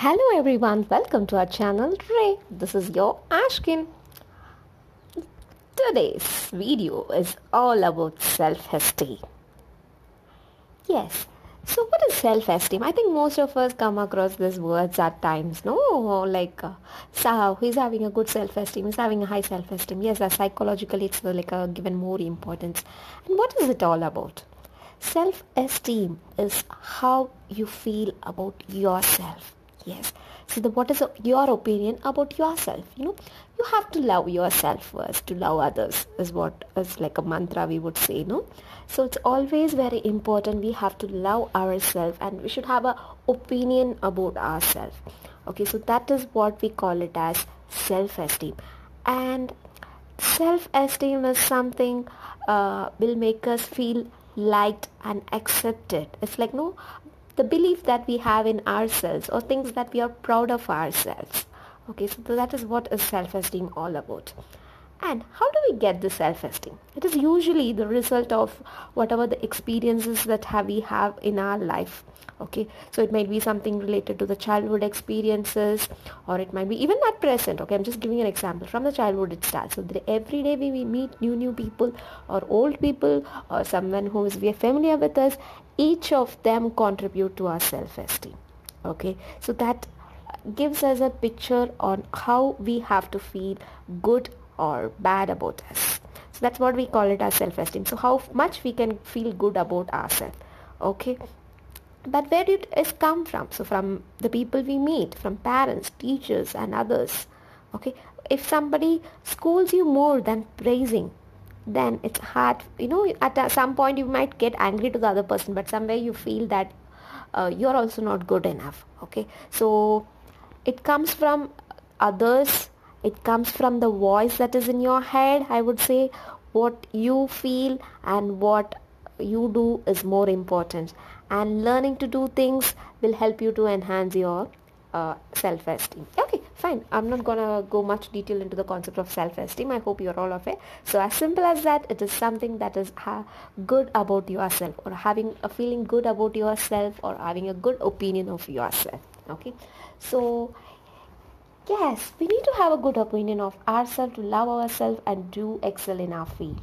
Hello everyone, welcome to our channel Ray. This is your Ashking. Today's video is all about self-esteem. Yes, so what is self-esteem? I think most of us come across these words at times, no? Like, uh, so who is having a good self-esteem, is having a high self-esteem. Yes, uh, psychologically it's uh, like a given more importance. And what is it all about? Self-esteem is how you feel about yourself yes. So the, what is your opinion about yourself? You know you have to love yourself first to love others is what is like a mantra we would say no? So it's always very important we have to love ourselves and we should have a opinion about ourselves okay so that is what we call it as self-esteem. And self-esteem is something uh, will make us feel liked and accepted. It's like no the belief that we have in ourselves or things that we are proud of ourselves. Okay, so that is what is self-esteem all about. And how do we get the self-esteem? It is usually the result of whatever the experiences that have we have in our life. Okay, so it might be something related to the childhood experiences, or it might be even at present. Okay, I'm just giving an example from the childhood itself. So every day we meet new new people, or old people, or someone who is familiar with us. Each of them contribute to our self-esteem. Okay, so that gives us a picture on how we have to feel good or bad about us. So that's what we call it as self-esteem. So how much we can feel good about ourselves. Okay. But where did it come from? So from the people we meet, from parents, teachers and others. Okay. If somebody schools you more than praising, then it's hard. You know, at some point you might get angry to the other person, but somewhere you feel that uh, you're also not good enough. Okay. So it comes from others it comes from the voice that is in your head i would say. What you feel and what you do is more important. And learning to do things will help you to enhance your uh, self-esteem. Okay fine. I'm not gonna go much detail into the concept of self-esteem. I hope you're all of it. So as simple as that it is something that is ha- good about yourself or having a feeling good about yourself or having a good opinion of yourself. Okay? So Yes, we need to have a good opinion of ourselves, to love ourselves and do excel in our field.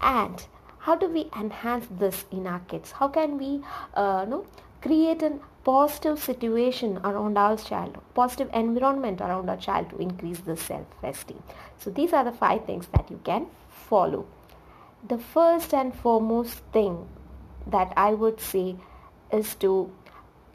And how do we enhance this in our kids? How can we uh, know, create a positive situation around our child, positive environment around our child to increase the self-esteem? So these are the five things that you can follow. The first and foremost thing that I would say is to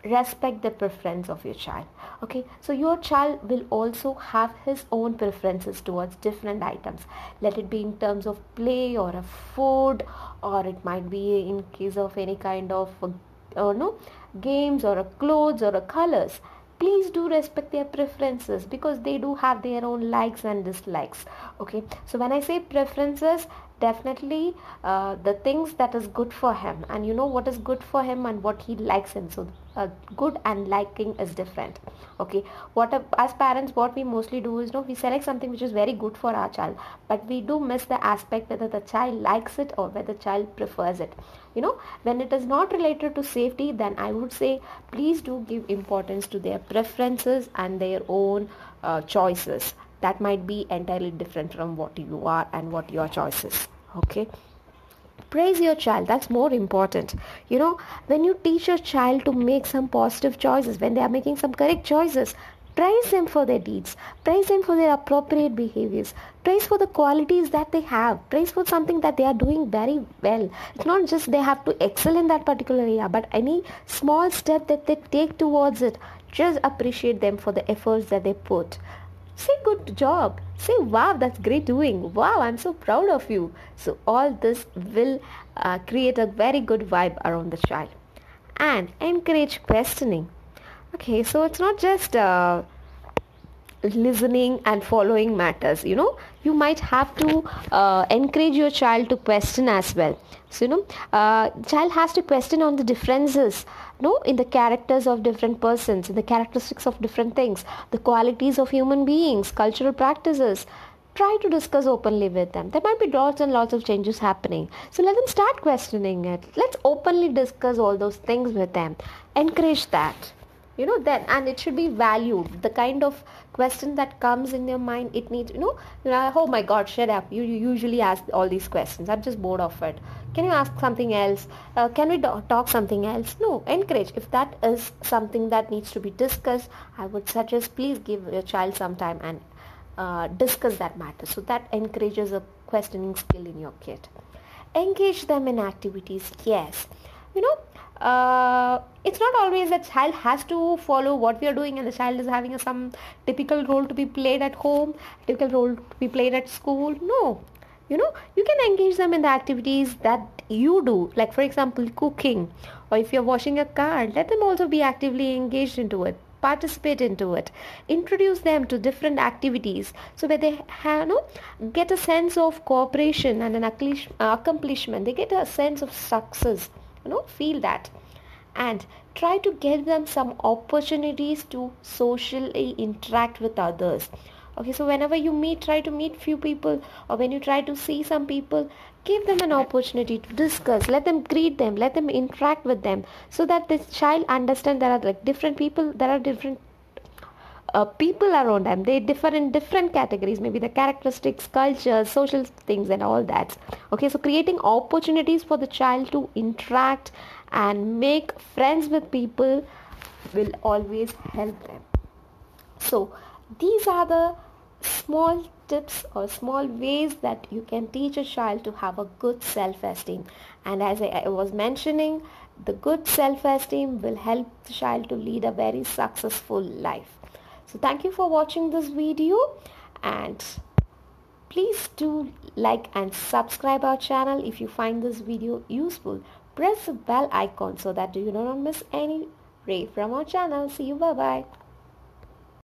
respect the preference of your child okay? So your child will also have his own preferences towards different items. Let it be in terms of play or a food or it might be in case of any kind of uh, no games or a clothes or a colors. Please do respect their preferences because they do have their own likes and dislikes okay? So when i say preferences definitely uh, the things that is good for him. And you know what is good for him and what he likes and so uh, good and liking is different. Okay? What as parents what we mostly do is you know we select something which is very good for our child. But we do miss the aspect whether the child likes it or whether the child prefers it. You know when it is not related to safety then i would say please do give importance to their preferences and their own uh, choices that might be entirely different from what you are and what your choice is okay? Praise your child that's more important. You know when you teach your child to make some positive choices when they are making some correct choices praise them for their deeds praise them for their appropriate behaviors praise for the qualities that they have praise for something that they are doing very well. It's not just they have to excel in that particular area but any small step that they take towards it just appreciate them for the efforts that they put Say good job. Say wow, that's great doing. Wow, I'm so proud of you. So all this will uh, create a very good vibe around the child. And encourage questioning. Okay, so it's not just uh, listening and following matters you know. You might have to uh, encourage your child to question as well. So you know uh, child has to question on the differences no in the characters of different persons in the characteristics of different things the qualities of human beings cultural practices. Try to discuss openly with them. There might be lots and lots of changes happening. So let them start questioning it. Let's openly discuss all those things with them. Encourage that you know then and it should be valued. The kind of question that comes in your mind it needs you know oh my god shut up. You, you usually ask all these questions. I'm just bored of it. Can you ask something else? Uh, can we do- talk something else? No encourage. If that is something that needs to be discussed i would suggest please give your child some time and uh, discuss that matter. So that encourages a questioning skill in your kid. Engage them in activities yes. You know uh, it's not always that child has to follow what we are doing and the child is having a, some typical role to be played at home typical role to be played at school. No. You know you can engage them in the activities that you do. Like for example cooking. Or if you're washing a car let them also be actively engaged into it participate into it. Introduce them to different activities so that they have, you know, get a sense of cooperation and an accomplishment. They get a sense of success you know feel that. And try to give them some opportunities to socially interact with others. Okay so whenever you meet try to meet few people. Or when you try to see some people give them an opportunity to discuss. Let them greet them. Let them interact with them. So that this child understand there are like different people there are different uh, people around them they differ in different categories maybe the characteristics culture social things and all that. Okay so creating opportunities for the child to interact and make friends with people will always help them. So these are the small tips or small ways that you can teach a child to have a good self-esteem. And as I, was mentioning the good self-esteem will help the child to lead a very successful life so thank you for watching this video and please do like and subscribe our channel if you find this video useful. Press the bell icon so that you do not miss any ray from our channel. See you. Bye bye